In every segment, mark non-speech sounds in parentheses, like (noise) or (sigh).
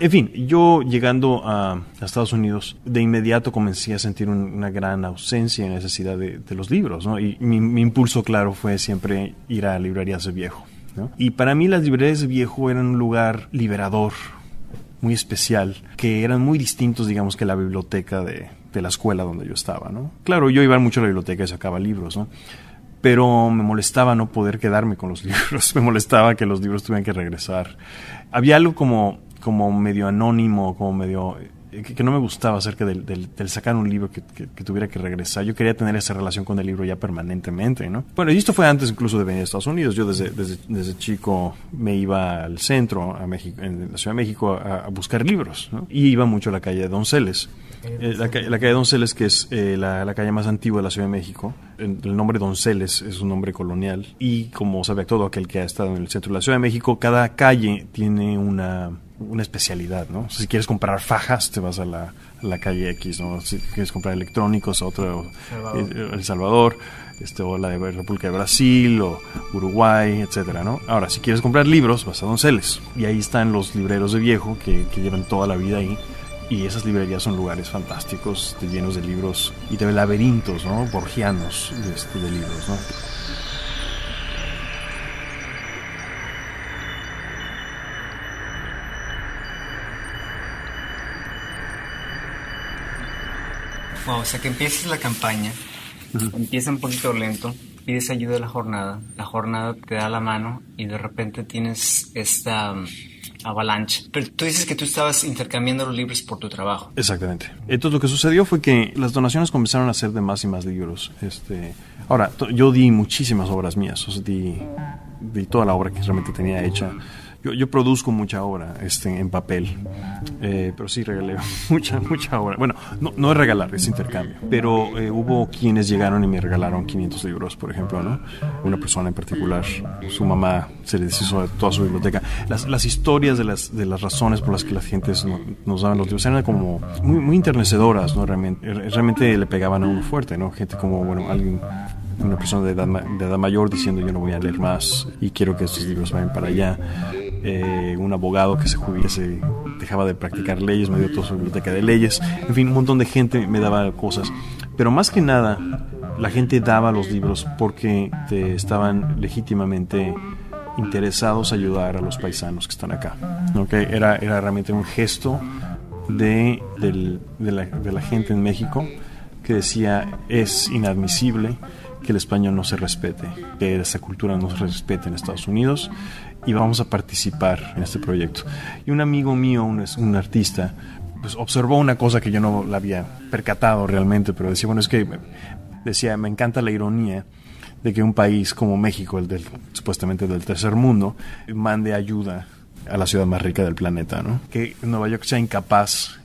En fin, yo llegando a, Estados Unidos, de inmediato comencé a sentir una gran ausencia y necesidad de, los libros, ¿no? Y mi, impulso, claro, fue siempre ir a librerías de viejo. ¿no? Y para mí las librerías de viejo eran un lugar liberador, muy especial, que eran muy distintos, digamos, que la biblioteca de, de la escuela donde yo estaba, ¿no? Claro, yo iba mucho a la biblioteca y sacaba libros, ¿no? Pero me molestaba no poder quedarme con los (laughs) libros, me molestaba que los libros tuvieran que regresar. Había algo como, como medio anónimo, como medio eh, que, no me gustaba acerca del, del, sacar un libro que, que, tuviera que regresar. Yo quería tener esa relación con el libro ya permanentemente, ¿no? Bueno, y esto fue antes incluso de venir a Estados Unidos. Yo desde, desde, desde chico me iba al centro, a México, en la Ciudad de México, a, buscar libros, ¿no? Y iba mucho a la calle de Donceles. Eh, la, calle de Donceles, que es eh, la, la, calle más antigua de la Ciudad de México. El, nombre Donceles es un nombre colonial. Y como sabe todo aquel que ha estado en el centro de la Ciudad de México, cada calle tiene una una especialidad, ¿no? Si quieres comprar fajas, te vas a la, la calle X, ¿no? Si quieres comprar electrónicos, otro, eh, El Salvador, este, o la de República de Brasil, o Uruguay, etcétera, ¿no? Ahora, si quieres comprar libros, vas a Donceles. Y ahí están los libreros de viejo que, que llevan toda la vida ahí. Y esas librerías son lugares fantásticos, llenos de libros y de laberintos, ¿no? Borgianos de, este, de libros, ¿no? O sea que empiezas la campaña, empieza un poquito lento, pides ayuda de la jornada, la jornada te da la mano y de repente tienes esta um, avalancha. Pero tú dices que tú estabas intercambiando los libros por tu trabajo. Exactamente. Entonces lo que sucedió fue que las donaciones comenzaron a ser de más y más libros. Este, ahora, yo di muchísimas obras mías, o sea, di toda la obra que realmente tenía hecha yo, yo produzco mucha obra este, en papel, eh, pero sí regalé (laughs) mucha, mucha obra. Bueno, no, no es regalar, es intercambio. Pero eh, hubo quienes llegaron y me regalaron 500 libros, por ejemplo, ¿no? Una persona en particular, su mamá se le deshizo de toda su biblioteca. Las, las historias de las, de las razones por las que las gentes nos daban los libros eran como muy, muy enternecedoras, ¿no? Realmente, realmente le pegaban a uno fuerte, ¿no? Gente como, bueno, alguien una persona de edad, de edad mayor diciendo yo no voy a leer más y quiero que estos libros vayan para allá. Eh, un abogado que se jubilase, dejaba de practicar leyes, me dio toda su biblioteca de leyes, en fin, un montón de gente me daba cosas. Pero más que nada, la gente daba los libros porque te estaban legítimamente interesados a ayudar a los paisanos que están acá. ¿okay? Era, era realmente un gesto de, de la gente en México que decía es inadmisible que el español no se respete, que esa cultura no se respete en Estados Unidos y vamos a participar en este proyecto. Y un amigo mío, un, un artista, pues observó una cosa que yo no la había percatado realmente, pero decía, bueno, es que decía, me encanta la ironía de que un país como México, el del supuestamente del tercer mundo, mande ayuda a la ciudad más rica del planeta, ¿no? Que Nueva York sea incapaz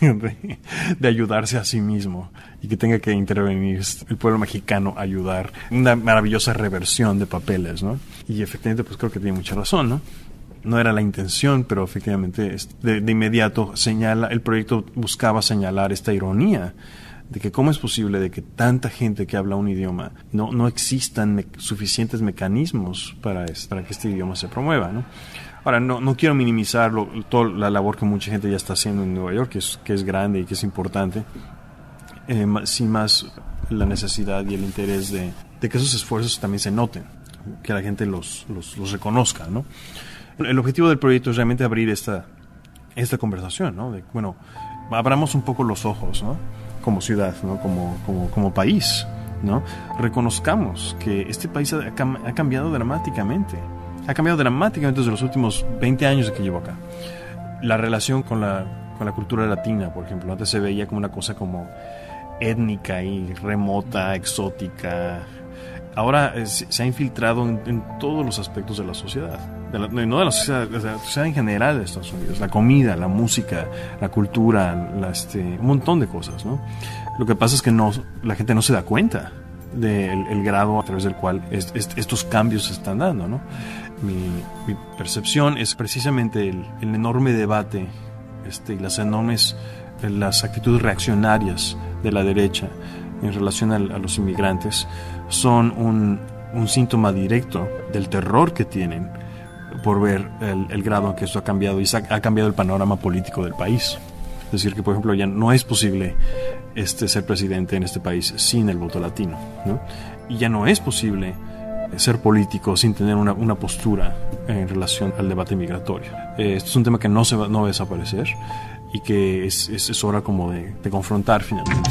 (laughs) de, ayudarse a sí mismo y que tenga que intervenir el pueblo mexicano a ayudar. Una maravillosa reversión de papeles, ¿no? Y efectivamente, pues creo que tiene mucha razón, ¿no? No era la intención, pero efectivamente de, de inmediato señala, el proyecto buscaba señalar esta ironía de que cómo es posible de que tanta gente que habla un idioma no, no existan suficientes mecanismos para, para que este idioma se promueva, ¿no? Ahora, no, no quiero minimizar toda la labor que mucha gente ya está haciendo en Nueva York, que es, que es grande y que es importante, eh, sin más la necesidad y el interés de, de, que esos esfuerzos también se noten, que la gente los, los, los, reconozca. ¿no? El objetivo del proyecto es realmente abrir esta, esta conversación, ¿no? de, bueno, abramos un poco los ojos ¿no? como ciudad, ¿no? como, como, como país. ¿no? Reconozcamos que este país ha, ha cambiado dramáticamente ha cambiado dramáticamente desde los últimos 20 años de que llevo acá. La relación con la, con la cultura latina, por ejemplo, antes se veía como una cosa como étnica y remota, exótica. Ahora se ha infiltrado en, todos los aspectos de la sociedad. no de la sociedad, de la sociedad en general de Estados Unidos. La comida, la música, la cultura, este, un montón de cosas. ¿no? Lo que pasa es que no, la gente no se da cuenta del grado a través del cual estos cambios se están dando. ¿no? Mi, percepción es precisamente el, enorme debate este, y las enormes las actitudes reaccionarias de la derecha en relación a, los inmigrantes son un, síntoma directo del terror que tienen por ver el, grado en que esto ha cambiado y ha cambiado el panorama político del país. Es decir, que por ejemplo ya no es posible este, ser presidente en este país sin el voto latino. ¿no? Y ya no es posible ser político sin tener una, una postura en relación al debate migratorio. Eh, esto es un tema que no, se va, no va a desaparecer y que es, es, hora como de, de confrontar finalmente.